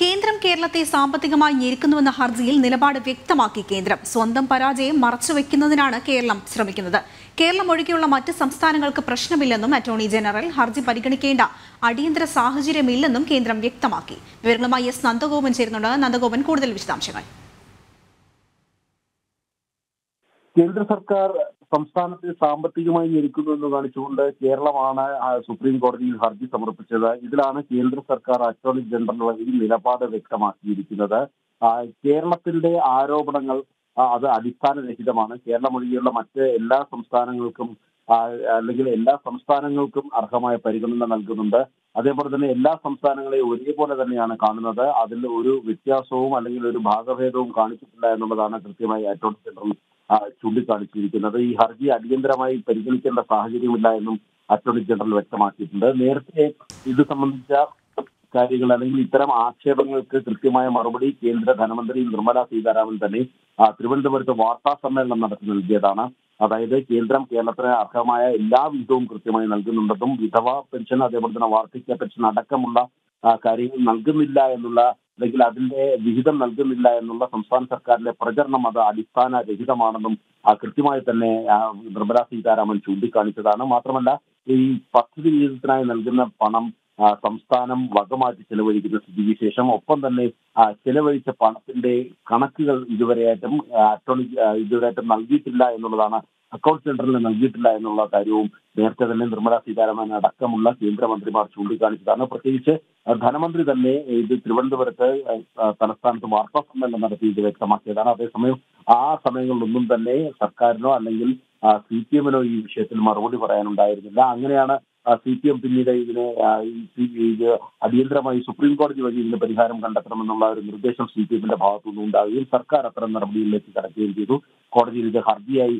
കേന്ദ്രം കേരളത്തെ സാമ്പത്തികമായി ഞെരുക്കുന്നുവെന്ന ഹർജിയിൽ നിലപാട് വ്യക്തമാക്കി കേന്ദ്രം. സ്വന്തം പരാജയം മറച്ചുവെക്കുന്നതിനാണ് കേരളം ശ്രമിക്കുന്നത്. കേരളം ഒഴികെയുള്ള മറ്റ് സംസ്ഥാനങ്ങൾക്ക് പ്രശ്നമില്ലെന്നും അറ്റോർണി ജനറൽ ഹർജി പരിഗണിക്കേണ്ട അടിയന്തര സാഹചര്യമില്ലെന്നും കേന്ദ്രം വ്യക്തമാക്കി. വിവരങ്ങളുമായി എസ് നന്ദഗോപൻ ചേരുന്നുണ്ട്. നന്ദഗോപൻ കൂടുതൽ വിശദാംശങ്ങൾ. കേന്ദ്ര സർക്കാർ സംസ്ഥാനത്തെ സാമ്പത്തികമായി ഞെരുക്കുന്നു എന്ന് കാണിച്ചുകൊണ്ട് കേരളമാണ് സുപ്രീം കോടതിയിൽ ഹർജി സമർപ്പിച്ചത്. ഇതിലാണ് കേന്ദ്ര സർക്കാർ അറ്റോർണി ജനറൽ വഴി നിലപാട് വ്യക്തമാക്കിയിരിക്കുന്നത്. കേരളത്തിന്റെ ആരോപണങ്ങൾ അത് അടിസ്ഥാനരഹിതമാണ്. കേരളം ഒഴികെയുള്ള മറ്റ് എല്ലാ സംസ്ഥാനങ്ങൾക്കും അല്ലെങ്കിൽ എല്ലാ സംസ്ഥാനങ്ങൾക്കും അർഹമായ പരിഗണന നൽകുന്നുണ്ട്. അതേപോലെ തന്നെ എല്ലാ സംസ്ഥാനങ്ങളെയും ഒരേപോലെ തന്നെയാണ് കാണുന്നത്. അതിൽ ഒരു വ്യത്യാസവും അല്ലെങ്കിൽ ഒരു ഭാഗഭേദവും കാണിച്ചിട്ടില്ല എന്നുള്ളതാണ് കൃത്യമായി അറ്റോർണി ജനറൽ ചൂണ്ടിക്കാണിച്ചിരിക്കുന്നത്. ഈ ഹർജി അടിയന്തരമായി പരിഗണിക്കേണ്ട സാഹചര്യമില്ല എന്നും അറ്റോർണി ജനറൽ വ്യക്തമാക്കിയിട്ടുണ്ട്. നേരത്തെ ഇത് സംബന്ധിച്ച കാര്യങ്ങൾ അല്ലെങ്കിൽ ഇത്തരം ആക്ഷേപങ്ങൾക്ക് കൃത്യമായ മറുപടി കേന്ദ്ര ധനമന്ത്രി നിർമ്മല സീതാരാമൻ തന്നെ തിരുവനന്തപുരത്ത് വാർത്താ സമ്മേളനം നടത്തി നൽകിയതാണ്. അതായത് കേന്ദ്രം കേരളത്തിന് അർഹമായ എല്ലാ വിധവും കൃത്യമായി നൽകുന്നുണ്ടെന്നും വിധവ പെൻഷൻ അതേപോലെ തന്നെ വാർദ്ധക്യ പെൻഷൻ അടക്കമുള്ള കാര്യങ്ങൾ നൽകുന്നില്ല എന്നുള്ള അല്ലെങ്കിൽ അതിന്റെ വിഹിതം നൽകുന്നില്ല എന്നുള്ള സംസ്ഥാന സർക്കാരിന്റെ പ്രചരണം അത് അടിസ്ഥാന രഹിതമാണെന്നും ആ, കൃത്യമായി തന്നെ നിർമ്മലാ സീതാരാമൻ ചൂണ്ടിക്കാണിച്ചതാണ്. മാത്രമല്ല ഈ പദ്ധതി വിഹിതത്തിനായി നൽകുന്ന പണം സംസ്ഥാനം വകമാറ്റി ചെലവഴിക്കുന്ന സ്ഥിതിവിശേഷം. ഒപ്പം തന്നെ ചെലവഴിച്ച പണത്തിന്റെ കണക്കുകൾ ഇതുവരെയായിട്ടും അറ്റോർണി ഇതുവരെയായിട്ടും നൽകിയിട്ടില്ല എന്നുള്ളതാണ്. അക്കൗണ്ട് സെന്ററിൽ നൽകിയിട്ടില്ല എന്നുള്ള കാര്യവും നേരത്തെ തന്നെ നിർമ്മലാ സീതാരാമൻ അടക്കമുള്ള കേന്ദ്രമന്ത്രിമാർ ചൂണ്ടിക്കാണിച്ചതാണ്. പ്രത്യേകിച്ച് ധനമന്ത്രി തന്നെ ഇത് തിരുവനന്തപുരത്ത് തലസ്ഥാനത്ത് വാർത്താ സമ്മേളനം നടത്തി ഇത് വ്യക്തമാക്കിയതാണ്. അതേസമയം ആ സമയങ്ങളിലൊന്നും തന്നെ സർക്കാരിനോ അല്ലെങ്കിൽ സി പി എമ്മിനോ ഈ വിഷയത്തിൽ മറുപടി പറയാനുണ്ടായിരുന്നില്ല. അങ്ങനെയാണ് സി പി എം പിന്നീട് ഇതിനെ അടിയന്തരമായി സുപ്രീം കോടതി വഴി ഇതിന് പരിഹാരം കണ്ടെത്തണമെന്നുള്ള ഒരു നിർദ്ദേശം സി പി എമ്മിന്റെ ഭാഗത്തുനിന്ന് ഉണ്ടാവുകയും സർക്കാർ അത്തരം നടപടികളിലേക്ക് കടക്കുകയും ചെയ്തു. കോടതിയിൽ ഇത് ഹർജിയായി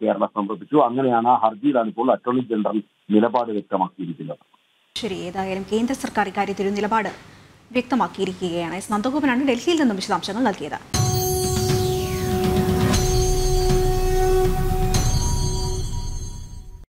കേരളം സമർപ്പിച്ചു. അങ്ങനെയാണ് ആ ഹർജിയിലാണ് ഇപ്പോൾ അറ്റോർണി ജനറൽ നിലപാട് വ്യക്തമാക്കിയിരിക്കുന്നത്. ശരി ഏതായാലും കേന്ദ്ര സർക്കാർ ഇക്കാര്യത്തിൽ നിലപാട് വ്യക്തമാക്കിയിരിക്കുകയാണ്. നന്ദഗോപനാണ് ഡൽഹിയിൽ നിന്നും വിശദാംശങ്ങൾ നൽകിയത്.